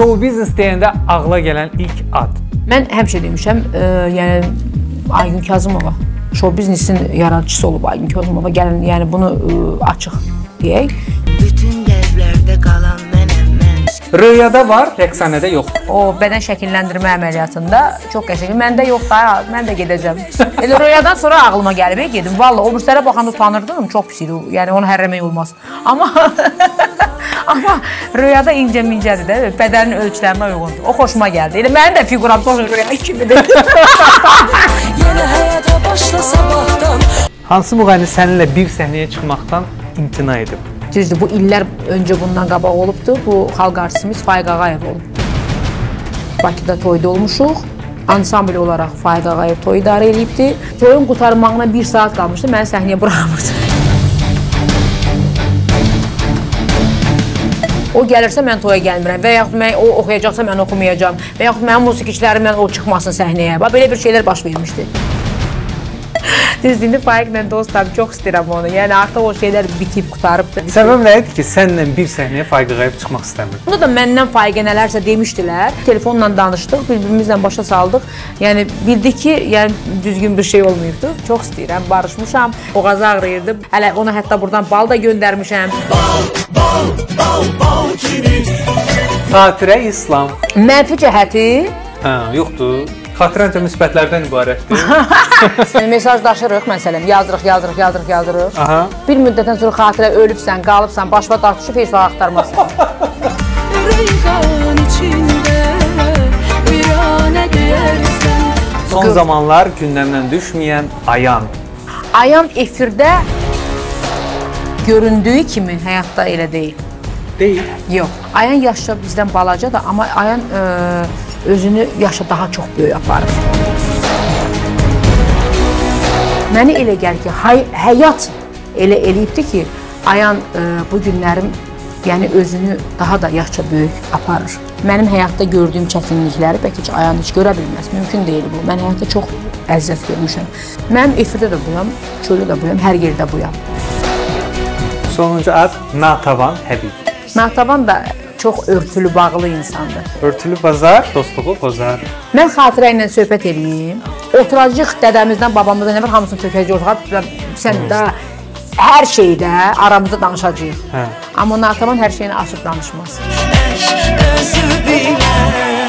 Show biznes deyəndə ağla gələn ilk ad. Mən həmişə demişəm, e, yəni Aygün Kazımova show biznesin yaradıcısı olub Aygün Kazımova. Gəlin, yəni bunu e, açıq deyək. Bütün Röyada var, Rəqsanədə yox. O bədən şəkilləndirmə əməliyyatında çox qəşəng. Məndə yox da, mən də gedəcəm. Elə röyadan sonra ağlıma gəlib, "Ey, gedim. Vallah o birislərə baxanda utanırdım, çox pis idi. Yəni onu hərrəmək olmaz. Amma amma röyada incə-mincədir də, bədənin ölçülərinə uyğundur. O xoşuma gəldi. Elə mənim də figuram çox röya kimidir. Yeni həyata başla sabahdan Hansı müğənni səninlə bir səhnəyə çıxmaqdan imtina edib? Düzdür, bu illər öncə bundan qabaq olubdu. Bu xalq artistimiz Faiq Ağayev olub. Bakıda toyda olmuşuq. Ansambl olaraq Faiq Ağayev toy idarə eləyibdi. Toyun qurtarmağına 1 saat qalmışdı. Məni səhnəyə buraxmırdı. O gəlirsə mən toya gəlmirəm və yaxud mən o oxuyacaqsa mən oxumayacağam və yaxud mənim musiqiçilərimlə o çıxmasın səhnəyə. Bax belə bir şeylər baş vermişdi. Düzdür, indi Faiqlə dostam, çox istəyirəm onu. Yəni artıq o şeylər bitib, qutarıbdır. Səbəb nə idi ki, səninlə bir səhnəyə Faiq Ağayev çıxmaq istəmirdi? Bunda da məndən Faiqə nələrsə demişdilər. Telefonla danışdıq, bir-birimizlə başa saldıq. Yəni bildik ki, yəni düzgün bir şey olmayıbdı. Çox istəyirəm, barışmışam. Boğazı ağrıyırdı. Hələ ona hətta buradan bal da göndərmişəm. Xatirə İslam. Mənfi cəhəti Hə, yoxdur. Xatirə öncə müsbətlərdən ibarətdir. mesajdaşırıq məsələn, yazırıq, yazırıq, yazırıq, yazırıq. Aha. Bir müddətdən sonra xatirə ölübsən, qalıbsan, başına daş düşüb heç vaxt axtarmazsan. Son zamanlar gündəmdən düşməyən Ayan. Ayan efirdə göründüyü kimi həyatda elə deyil. Deyil. Yox. Ayan yaşca bizdən balacadır, amma Ayan ə, özünü yaşa daha çox böyük aparır. Məni elə gəlir ki, hay həyat elə eləyibdi ki, Ayan ə, bu günlərim yəni özünü daha da yaşca böyük aparır. Mənim həyatda gördüyüm çətinlikləri bəlkə heç Ayan heç görə bilməz. Mümkün deyil bu. Mən həyatda çox əziyyət görmüşəm. Mən efirdə də buyam, çöldə də buyam, hər yerdə buyam. Sonuncu ad Natavan Həbib. Natəvan da çox örtülü, bağlı insandır. Örtülü bazar dostluğu pozar. Mən xatirə ilə söhbət eləyim. Oturacağıq dədəmizdən, babamızdan nə var hamısını tökəcək ortağa. Sən də hər şeydə aramızda danışacağıq. Hə. Amma Natəvan hər şeyini açıb danışmaz. Eşq özü bilər